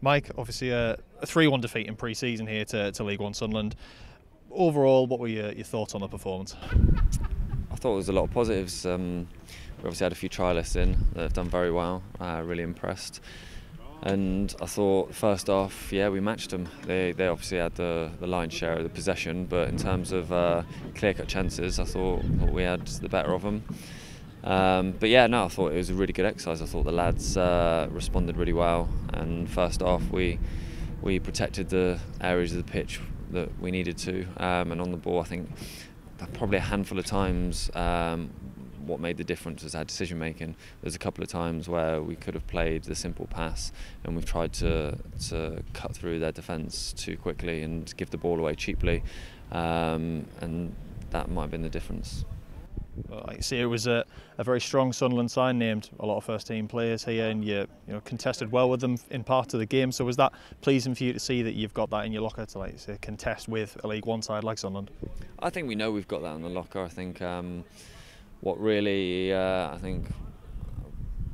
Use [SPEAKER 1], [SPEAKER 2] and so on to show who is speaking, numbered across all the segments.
[SPEAKER 1] Mike, obviously a, a 3-1 defeat in pre-season here to, to League One Sunderland. Overall, what were your, your thoughts on the performance?
[SPEAKER 2] I thought there was a lot of positives. Um, we obviously had a few trialists in that have done very well. Uh, really impressed. And I thought first off, yeah, we matched them. They, they obviously had the, the lion's share of the possession, but in terms of uh, clear-cut chances, I thought we had the better of them. Um, but yeah, no, I thought it was a really good exercise. I thought the lads uh, responded really well, and first off, we we protected the areas of the pitch that we needed to, um, and on the ball, I think probably a handful of times. Um, what made the difference was our decision making. There's a couple of times where we could have played the simple pass, and we've tried to to cut through their defence too quickly and give the ball away cheaply, um, and that might have been the difference.
[SPEAKER 1] You see, it was a, a very strong Sunderland side, named a lot of first team players here, and you you know contested well with them in part of the game. So was that pleasing for you to see that you've got that in your locker to like say, contest with a League One side like Sunderland?
[SPEAKER 2] I think we know we've got that in the locker. I think um, what really uh, I think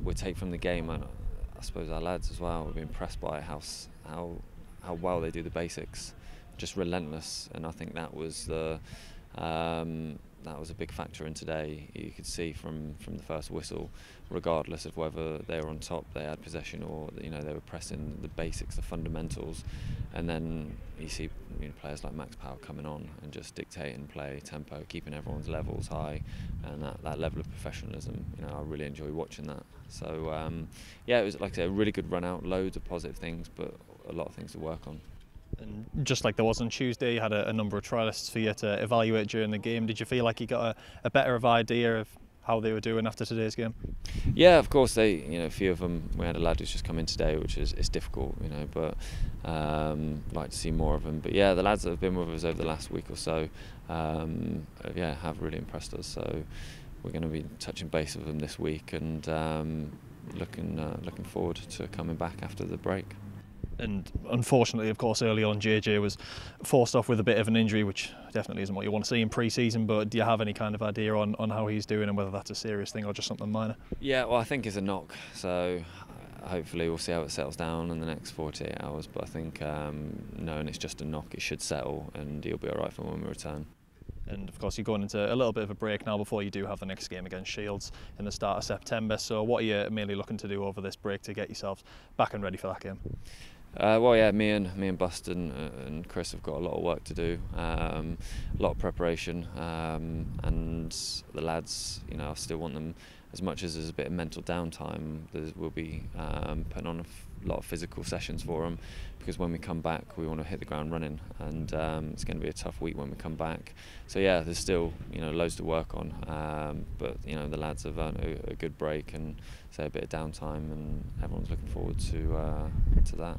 [SPEAKER 2] we take from the game, and I suppose our lads as well, been impressed by how how how well they do the basics, just relentless, and I think that was the. Um, that was a big factor in today. You could see from, from the first whistle, regardless of whether they were on top, they had possession, or you know they were pressing the basics, the fundamentals, and then you see you know, players like Max Power coming on and just dictating play, tempo, keeping everyone's levels high, and that, that level of professionalism. You know, I really enjoy watching that. So um, yeah, it was like I say, a really good run out, loads of positive things, but a lot of things to work on.
[SPEAKER 1] And just like there was on Tuesday, you had a, a, number of trialists for you to evaluate during the game. Did you feel like you got a, a better of idea of how they were doing after today's game?
[SPEAKER 2] Yeah, of course. They, you know, a few of them. We had a lad who's just come in today, which is it's difficult, you know, but um, like to see more of them. But yeah, the lads that have been with us over the last week or so, um, yeah, have really impressed us. So we're going to be touching base with them this week and um, looking uh, looking forward to coming back after the break
[SPEAKER 1] and unfortunately, of course, early on, JJ was forced off with a bit of an injury, which definitely isn't what you want to see in pre-season. But do you have any kind of idea on, on how he's doing and whether that's a serious thing or just something minor?
[SPEAKER 2] Yeah, well, I think it's a knock, so hopefully we'll see how it settles down in the next 48 hours. But I think um, knowing it's just a knock, it should settle, and he'll be all right for when we return.
[SPEAKER 1] And of course, you're going into a little bit of a break now before you do have the next game against Shields in the start of September. So, what are you mainly looking to do over this break to get yourselves back and ready for that game?
[SPEAKER 2] Uh, well, yeah, me and me and Buston and Chris have got a lot of work to do, um, a lot of preparation, um, and the lads, you know, I still want them as much as there's a bit of mental downtime. We'll be um, putting on a lot of physical sessions for them because when we come back, we want to hit the ground running, and um, it's going to be a tough week when we come back. So yeah, there's still you know loads to work on, um, but you know the lads have earned a, a, good break and say a bit of downtime, and everyone's looking forward to uh, to that.